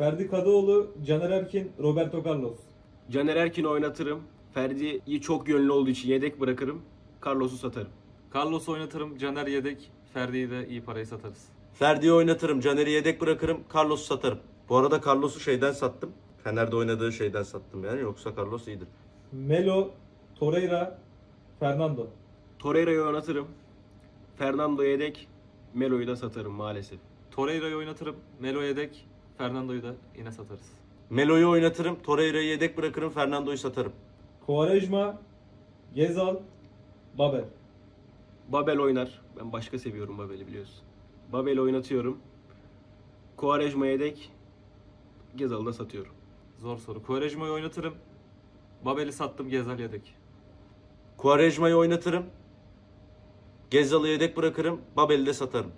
Ferdi Kadıoğlu, Caner Erkin, Roberto Carlos. Caner Erkin'i oynatırım. Ferdi'yi çok yönlü olduğu için yedek bırakırım. Carlos'u satarım. Carlos oynatırım. Caner yedek. Ferdi'yi de iyi parayı satarız. Ferdi'yi oynatırım. Caner'i yedek bırakırım. Carlos'u satarım. Bu arada Carlos'u şeyden sattım. Fener'de oynadığı şeyden sattım yani. Yoksa Carlos iyidir. Melo, Torreira, Fernando. Torreira'yı oynatırım. Fernando yedek. Melo'yu da satarım maalesef. Torreira'yı oynatırım. Melo yedek. Fernando'yu da yine satarız. Melo'yu oynatırım. Torreira'yı yedek bırakırım. Fernando'yu satarım. Quaresma, Gezal, Babel. Babel oynar. Ben başka seviyorum Babel'i biliyorsun. Babel'i oynatıyorum. Quaresma yedek. Gezal'ı da satıyorum. Zor soru. Quaresma'yı oynatırım. Babel'i sattım. Gezal yedek. Quaresma'yı oynatırım. Gezzal'ı yedek bırakırım. Babel'i de satarım.